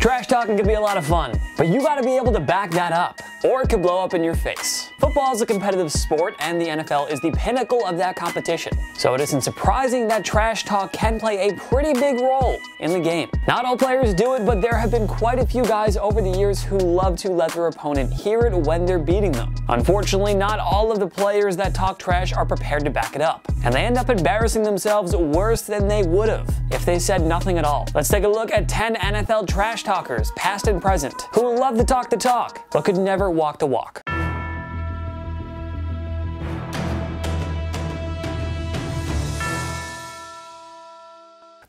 Trash talking can be a lot of fun, but you gotta be able to back that up, or it could blow up in your face. Football is a competitive sport, and the NFL is the pinnacle of that competition. So it isn't surprising that trash talk can play a pretty big role in the game. Not all players do it, but there have been quite a few guys over the years who love to let their opponent hear it when they're beating them. Unfortunately, not all of the players that talk trash are prepared to back it up, and they end up embarrassing themselves worse than they would have if they said nothing at all. Let's take a look at 10 NFL trash talkers, past and present, who love to talk the talk, but could never walk the walk.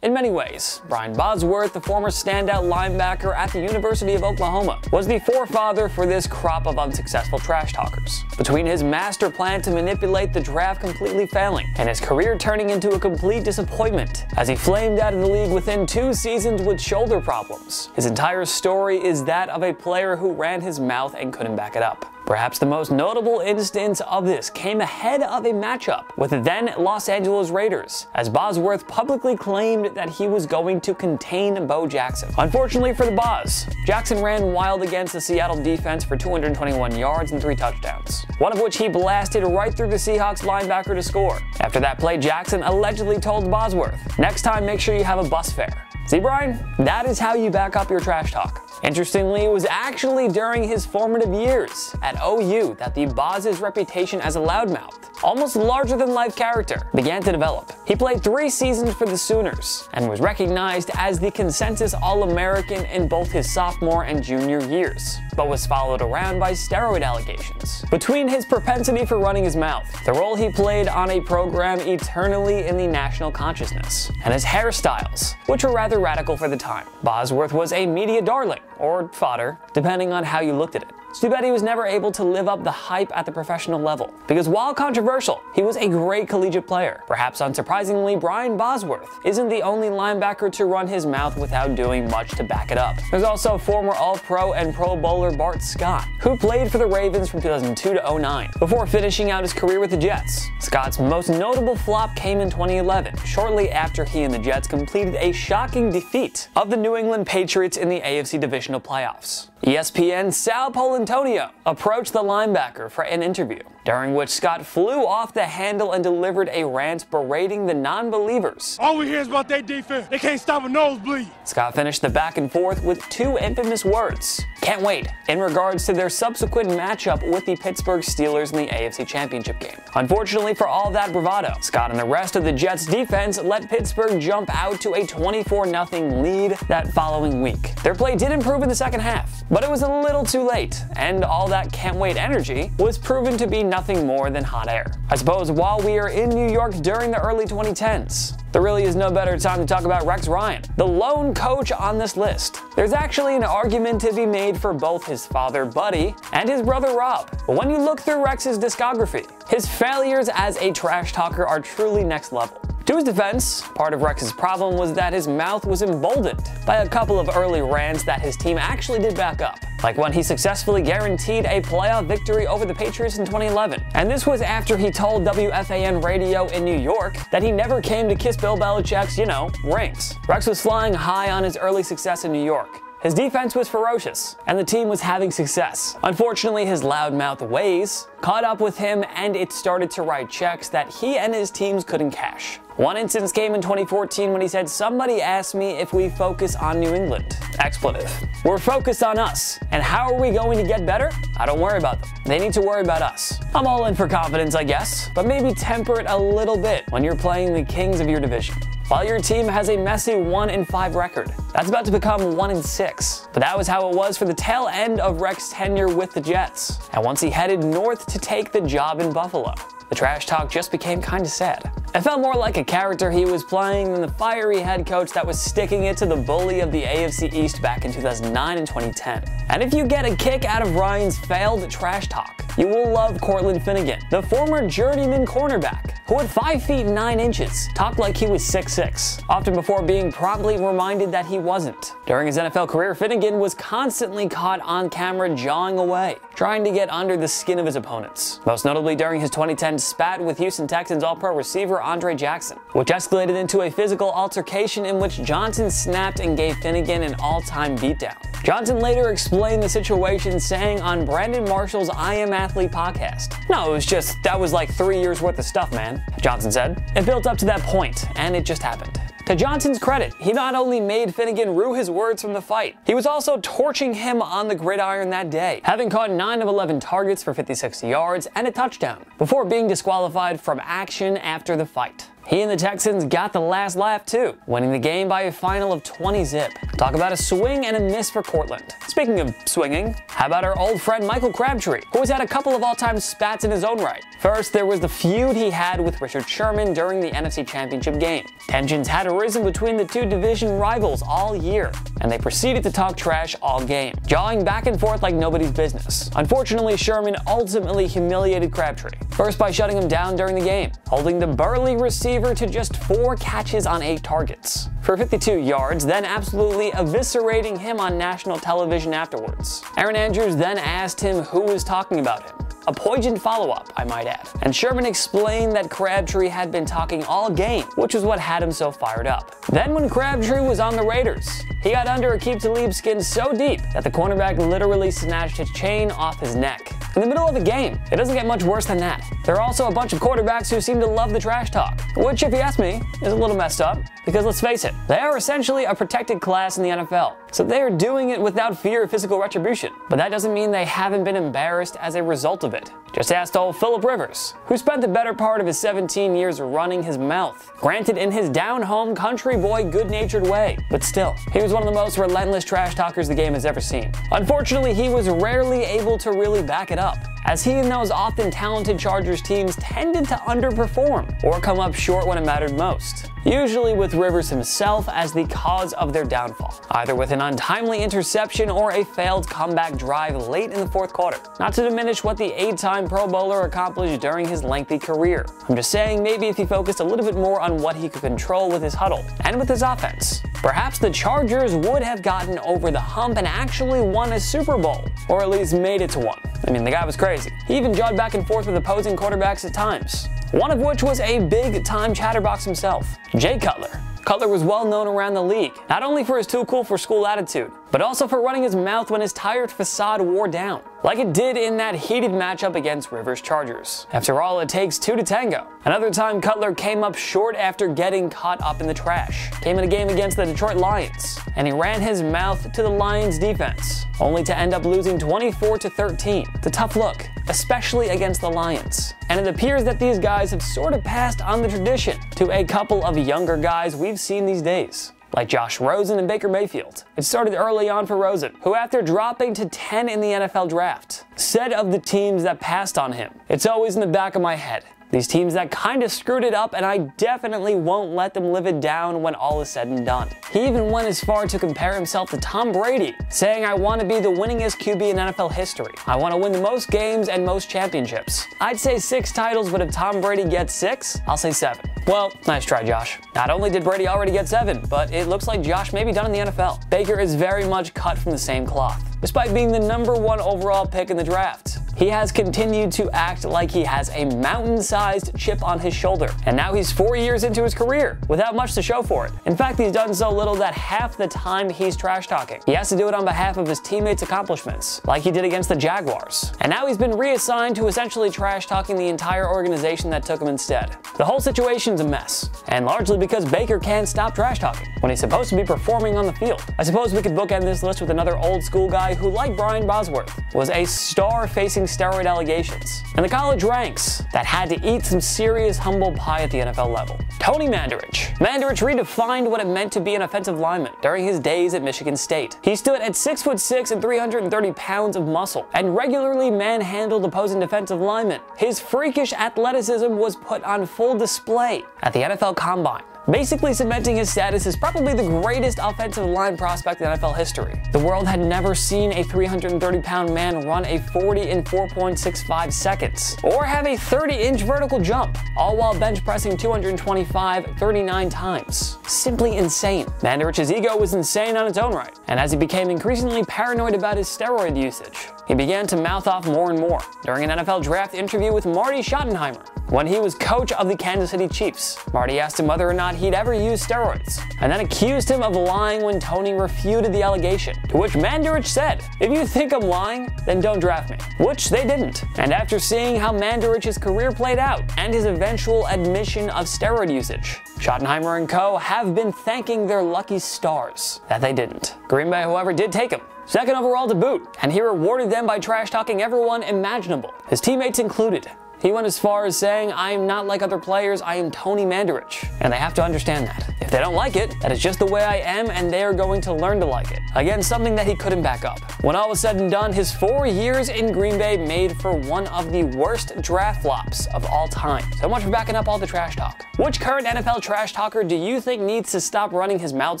In many ways, Brian Bosworth, the former standout linebacker at the University of Oklahoma, was the forefather for this crop of unsuccessful trash talkers. Between his master plan to manipulate the draft completely failing and his career turning into a complete disappointment as he flamed out of the league within two seasons with shoulder problems, his entire story is that of a player who ran his mouth and couldn't back it up. Perhaps the most notable instance of this came ahead of a matchup with the then Los Angeles Raiders, as Bosworth publicly claimed that he was going to contain Bo Jackson. Unfortunately for the Boz, Jackson ran wild against the Seattle defense for 221 yards and three touchdowns, one of which he blasted right through the Seahawks linebacker to score. After that play, Jackson allegedly told Bosworth, next time make sure you have a bus fare. See, Brian? That is how you back up your trash talk. Interestingly, it was actually during his formative years at OU that the Boz's reputation as a loudmouth, almost larger than life character, began to develop. He played three seasons for the Sooners and was recognized as the consensus All American in both his sophomore and junior years, but was followed around by steroid allegations. Between his propensity for running his mouth, the role he played on a program eternally in the national consciousness, and his hairstyles, which were rather radical for the time, Bosworth was a media darling or fodder, depending on how you looked at it. It's too bad he was never able to live up the hype at the professional level, because while controversial, he was a great collegiate player. Perhaps unsurprisingly, Brian Bosworth isn't the only linebacker to run his mouth without doing much to back it up. There's also former All-Pro and Pro Bowler Bart Scott, who played for the Ravens from 2002 to 09, before finishing out his career with the Jets. Scott's most notable flop came in 2011, shortly after he and the Jets completed a shocking defeat of the New England Patriots in the AFC Divisional Playoffs. ESPN's Sal Paolantonio approached the linebacker for an interview, during which Scott flew off the handle and delivered a rant berating the non-believers. All we hear is about their defense. They can't stop a nosebleed. Scott finished the back and forth with two infamous words. Can't wait, in regards to their subsequent matchup with the Pittsburgh Steelers in the AFC Championship game. Unfortunately for all that bravado, Scott and the rest of the Jets defense let Pittsburgh jump out to a 24-0 lead that following week. Their play did improve in the second half, but it was a little too late, and all that can't wait energy was proven to be nothing more than hot air. I suppose while we are in New York during the early 2010s, there really is no better time to talk about Rex Ryan, the lone coach on this list. There's actually an argument to be made for both his father, Buddy, and his brother, Rob. But when you look through Rex's discography, his failures as a trash talker are truly next level. To his defense, part of Rex's problem was that his mouth was emboldened by a couple of early rants that his team actually did back up, like when he successfully guaranteed a playoff victory over the Patriots in 2011. And this was after he told WFAN radio in New York that he never came to kiss Bill Belichick's, you know, rings. Rex was flying high on his early success in New York. His defense was ferocious, and the team was having success. Unfortunately, his loudmouth ways caught up with him, and it started to write checks that he and his teams couldn't cash. One instance came in 2014 when he said, Somebody asked me if we focus on New England. Expletive. We're focused on us. And how are we going to get better? I don't worry about them. They need to worry about us. I'm all in for confidence, I guess, but maybe temper it a little bit when you're playing the kings of your division. While your team has a messy 1 in 5 record, that's about to become 1 in 6. But that was how it was for the tail end of Rex's tenure with the Jets. And once he headed north to take the job in Buffalo, the trash talk just became kinda sad. It felt more like a character he was playing than the fiery head coach that was sticking it to the bully of the AFC East back in 2009 and 2010. And if you get a kick out of Ryan's failed trash talk, you will love Cortland Finnegan, the former journeyman cornerback, who at 5 feet 9 inches talked like he was 6'6, often before being promptly reminded that he wasn't. During his NFL career, Finnegan was constantly caught on camera jawing away, trying to get under the skin of his opponents. Most notably during his 2010 spat with Houston Texans All-Pro receiver Andre Jackson, which escalated into a physical altercation in which Johnson snapped and gave Finnegan an all-time beatdown. Johnson later explained the situation saying on Brandon Marshall's I Am Athlete podcast, No, it was just, that was like three years worth of stuff, man, Johnson said. It built up to that point, and it just happened. To Johnson's credit, he not only made Finnegan rue his words from the fight, he was also torching him on the gridiron that day, having caught 9 of 11 targets for 56 yards and a touchdown, before being disqualified from action after the fight. He and the Texans got the last laugh too, winning the game by a final of 20 zip. Talk about a swing and a miss for Cortland. Speaking of swinging, how about our old friend Michael Crabtree, who has had a couple of all-time spats in his own right. First, there was the feud he had with Richard Sherman during the NFC Championship game. Tensions had arisen between the two division rivals all year, and they proceeded to talk trash all game, jawing back and forth like nobody's business. Unfortunately, Sherman ultimately humiliated Crabtree, first by shutting him down during the game, holding the burly receiver to just four catches on eight targets for 52 yards, then absolutely eviscerating him on national television afterwards. Erin Andrews then asked him who was talking about him. A poignant follow-up, I might add. And Sherman explained that Crabtree had been talking all game, which was what had him so fired up. Then when Crabtree was on the Raiders, he got under Aqib Talib's skin so deep that the cornerback literally snatched his chain off his neck. In the middle of a game, it doesn't get much worse than that. There are also a bunch of quarterbacks who seem to love the trash talk, which if you ask me, is a little messed up, because let's face it, they are essentially a protected class in the NFL. So they are doing it without fear of physical retribution. But that doesn't mean they haven't been embarrassed as a result of it. Just ask old Philip Rivers, who spent the better part of his 17 years running his mouth. Granted, in his down-home country boy good-natured way, but still, he was one of the most relentless trash talkers the game has ever seen. Unfortunately, he was rarely able to really back it up as he and those often talented Chargers teams tended to underperform or come up short when it mattered most usually with Rivers himself as the cause of their downfall, either with an untimely interception or a failed comeback drive late in the fourth quarter. Not to diminish what the eight-time Pro Bowler accomplished during his lengthy career. I'm just saying maybe if he focused a little bit more on what he could control with his huddle and with his offense, perhaps the Chargers would have gotten over the hump and actually won a Super Bowl, or at least made it to one. I mean, the guy was crazy. He even jogged back and forth with opposing quarterbacks at times one of which was a big time chatterbox himself, Jay Cutler. Cutler was well known around the league, not only for his too cool for school attitude, but also for running his mouth when his tired facade wore down, like it did in that heated matchup against Rivers Chargers. After all, it takes two to tango. Another time, Cutler came up short after getting caught up in the trash. Came in a game against the Detroit Lions, and he ran his mouth to the Lions defense, only to end up losing 24 to 13. It's a tough look, especially against the Lions. And it appears that these guys have sort of passed on the tradition to a couple of younger guys we've seen these days like Josh Rosen and Baker Mayfield. It started early on for Rosen, who after dropping to 10 in the NFL draft, said of the teams that passed on him, it's always in the back of my head. These teams that kind of screwed it up, and I definitely won't let them live it down when all is said and done. He even went as far to compare himself to Tom Brady, saying, I want to be the winningest QB in NFL history. I want to win the most games and most championships. I'd say six titles, but if Tom Brady gets six, I'll say seven. Well, nice try, Josh. Not only did Brady already get seven, but it looks like Josh may be done in the NFL. Baker is very much cut from the same cloth despite being the number one overall pick in the draft. He has continued to act like he has a mountain-sized chip on his shoulder, and now he's four years into his career without much to show for it. In fact, he's done so little that half the time he's trash talking. He has to do it on behalf of his teammates' accomplishments, like he did against the Jaguars. And now he's been reassigned to essentially trash talking the entire organization that took him instead. The whole situation's a mess, and largely because Baker can't stop trash talking when he's supposed to be performing on the field. I suppose we could bookend this list with another old school guy who, like Brian Bosworth, was a star facing steroid allegations and the college ranks that had to eat some serious humble pie at the NFL level. Tony Mandarich. Mandarich redefined what it meant to be an offensive lineman during his days at Michigan State. He stood at 6 foot 6 and 330 pounds of muscle and regularly manhandled opposing defensive linemen. His freakish athleticism was put on full display at the NFL Combine basically cementing his status as probably the greatest offensive line prospect in NFL history. The world had never seen a 330 pound man run a 40 in 4.65 seconds, or have a 30 inch vertical jump, all while bench pressing 225 39 times. Simply insane. Mandarich's ego was insane on its own right, and as he became increasingly paranoid about his steroid usage, he began to mouth off more and more during an NFL draft interview with Marty Schottenheimer when he was coach of the Kansas City Chiefs. Marty asked him whether or not he'd ever used steroids, and then accused him of lying when Tony refuted the allegation, to which Mandarich said, If you think I'm lying, then don't draft me. Which they didn't. And after seeing how Mandarich's career played out and his eventual admission of steroid usage, Schottenheimer and co. have been thanking their lucky stars that they didn't. Green Bay, however, did take him, second overall to boot, and he rewarded them by trash talking everyone imaginable, his teammates included. He went as far as saying, I am not like other players, I am Tony Mandarich. And they have to understand that. If they don't like it, that is just the way I am, and they are going to learn to like it. Again, something that he couldn't back up. When all was said and done, his four years in Green Bay made for one of the worst draft flops of all time. So much for backing up all the trash talk. Which current NFL trash talker do you think needs to stop running his mouth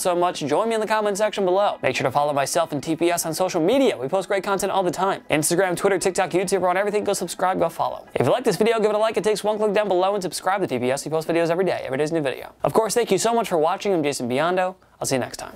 so much? Join me in the comment section below. Make sure to follow myself and TPS on social media. We post great content all the time. Instagram, Twitter, TikTok, YouTube, on everything. Go subscribe, go follow. If you like this video, give it a like. It takes one click down below and subscribe to TPS. We post videos every day. Every day's a new video. Of course, thank you so much for watching. I'm Jason Biondo. I'll see you next time.